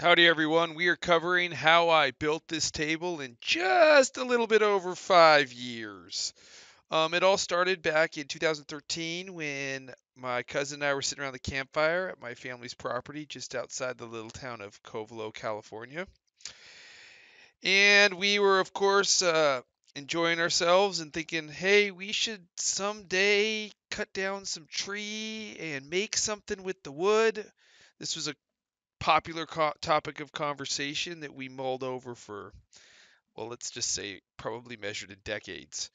Howdy, everyone. We are covering how I built this table in just a little bit over five years. Um, it all started back in 2013 when my cousin and I were sitting around the campfire at my family's property just outside the little town of Covelo, California. And we were, of course, uh, enjoying ourselves and thinking, hey, we should someday cut down some tree and make something with the wood. This was a popular co- topic of conversation that we mulled over for, well, let's just say probably measured in decades.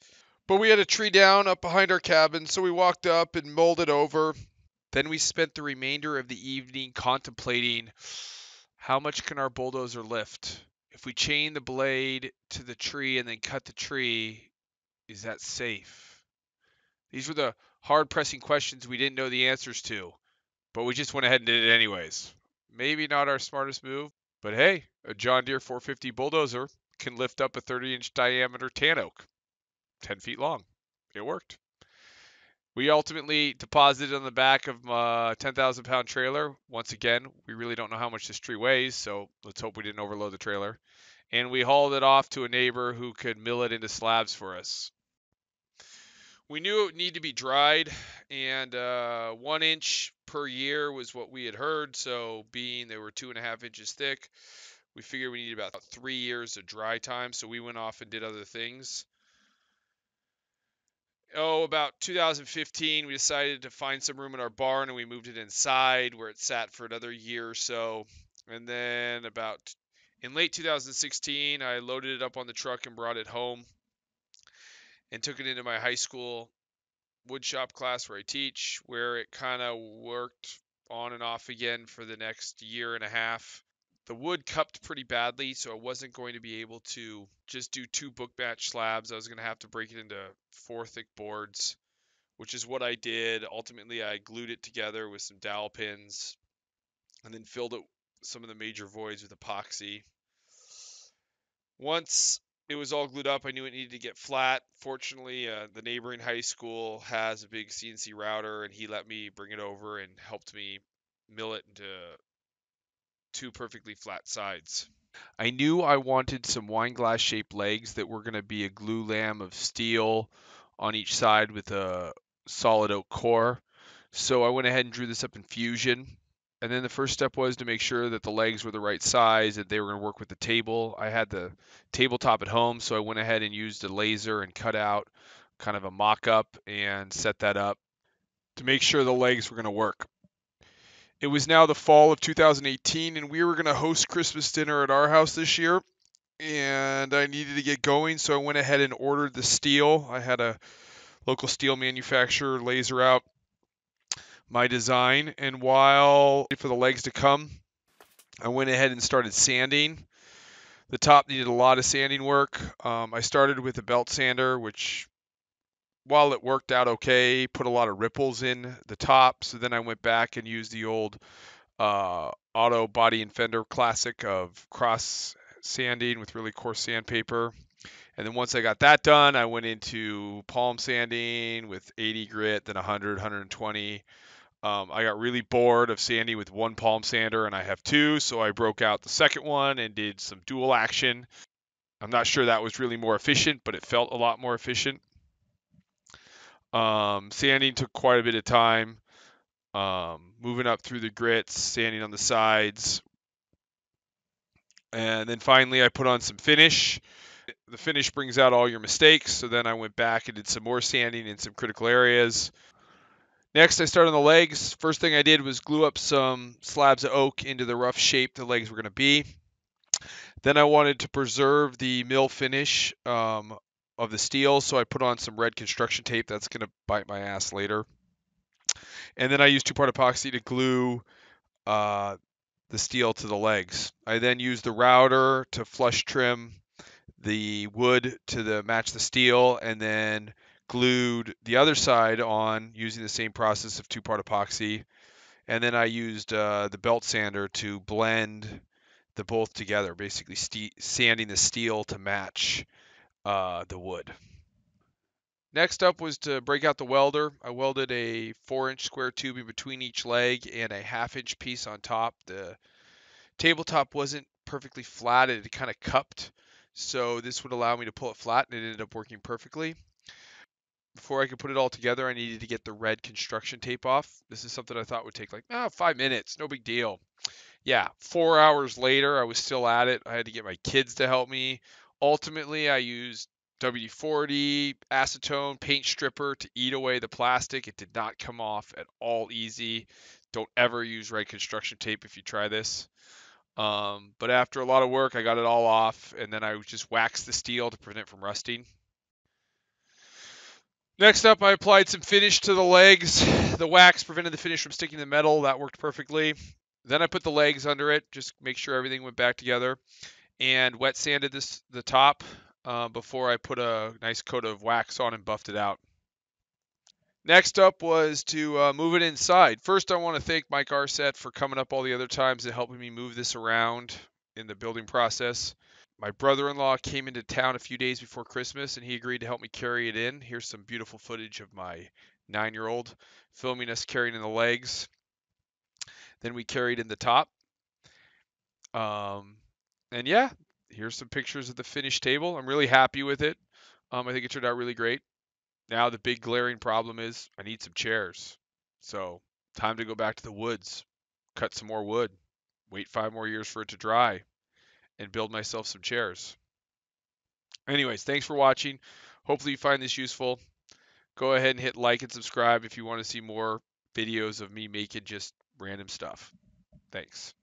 But we had a tree down up behind our cabin, so we walked up and mulled it over. Then we spent the remainder of the evening contemplating how much can our bulldozer lift? If we chain the blade to the tree and then cut the tree, is that safe? These were the hard pressing questions we didn't know the answers to, but we just went ahead and did it anyways. Maybe not our smartest move, but hey, a John Deere 450 bulldozer can lift up a 30 inch diameter tan oak, 10 feet long. It worked. We ultimately deposited on the back of a 10,000 pound trailer. Once again, we really don't know how much this tree weighs, so let's hope we didn't overload the trailer. And we hauled it off to a neighbor who could mill it into slabs for us. We knew it would need to be dried, and uh, one inch per year was what we had heard. So, being they were two and a half inches thick, we figured we needed about three years of dry time. So, we went off and did other things oh, about 2015, we decided to find some room in our barn and we moved it inside where it sat for another year or so. And then about in late 2016, I loaded it up on the truck and brought it home and took it into my high school woodshop class where I teach, where it kind of worked on and off again for the next year and a half the wood cupped pretty badly, so I wasn't going to be able to just do two book match slabs. I was going to have to break it into four thick boards, which is what I did. Ultimately, I glued it together with some dowel pins and then filled it some of the major voids with epoxy. Once it was all glued up, I knew it needed to get flat. Fortunately, uh, the neighboring high school has a big CNC router, and he let me bring it over and helped me mill it into two perfectly flat sides. I knew I wanted some wine glass shaped legs that were going to be a glulam of steel on each side with a solid oak core. So I went ahead and drew this up in Fusion. And then the first step was to make sure that the legs were the right size, that they were going to work with the table. I had the tabletop at home, so I went ahead and used a laser and cut out kind of a mock up and set that up to make sure the legs were going to work. It was now the fall of 2018, and we were going to host Christmas dinner at our house this year. And I needed to get going, so I went ahead and ordered the steel. I had a local steel manufacturer laser out my design. And while for the legs to come, I went ahead and started sanding. The top needed a lot of sanding work. Um, I started with a belt sander, which while it worked out okay, put a lot of ripples in the top. So then I went back and used the old uh, auto body and fender classic of cross sanding with really coarse sandpaper. And then once I got that done, I went into palm sanding with 80 grit, then 100, 120. Um, I got really bored of sanding with one palm sander, and I have two, so I broke out the second one and did some dual action. I'm not sure that was really more efficient, but it felt a lot more efficient. Um, sanding took quite a bit of time. Um, moving up through the grits, sanding on the sides. And then finally, I put on some finish. The finish brings out all your mistakes. So then I went back and did some more sanding in some critical areas. Next, I started on the legs. First thing I did was glue up some slabs of oak into the rough shape the legs were going to be. Then I wanted to preserve the mill finish um, of the steel, so I put on some red construction tape. That's going to bite my ass later. And then I used two-part epoxy to glue uh, the steel to the legs. I then used the router to flush trim the wood to the match the steel, and then glued the other side on using the same process of two-part epoxy. And then I used uh, the belt sander to blend the both together, basically sanding the steel to match uh, the wood. Next up was to break out the welder. I welded a four inch square tubing between each leg and a half inch piece on top. The tabletop wasn't perfectly flat; it kind of cupped. So this would allow me to pull it flat, and it ended up working perfectly. Before I could put it all together, I needed to get the red construction tape off. This is something I thought would take like oh, five minutes, no big deal. Yeah, four hours later, I was still at it. I had to get my kids to help me. Ultimately, I used WD-40, acetone, paint stripper to eat away the plastic. It did not come off at all easy. Don't ever use red construction tape if you try this. Um, but after a lot of work, I got it all off, and then I just waxed the steel to prevent it from rusting. Next up, I applied some finish to the legs. The wax prevented the finish from sticking to the metal. That worked perfectly. Then I put the legs under it, just make sure everything went back together, and wet sanded this the top uh, before I put a nice coat of wax on and buffed it out. Next up was to uh, move it inside. First, I want to thank Mike Arset for coming up all the other times and helping me move this around in the building process. My brother-in-law came into town a few days before Christmas and he agreed to help me carry it in. Here's some beautiful footage of my nine-year-old filming us carrying in the legs. Then we carried in the top. Um, and yeah, here's some pictures of the finished table. I'm really happy with it. Um, I think it turned out really great. Now the big glaring problem is I need some chairs. So time to go back to the woods, cut some more wood, wait five more years for it to dry, and build myself some chairs. Anyways, thanks for watching. Hopefully you find this useful. Go ahead and hit like and subscribe if you want to see more videos of me making just random stuff. Thanks.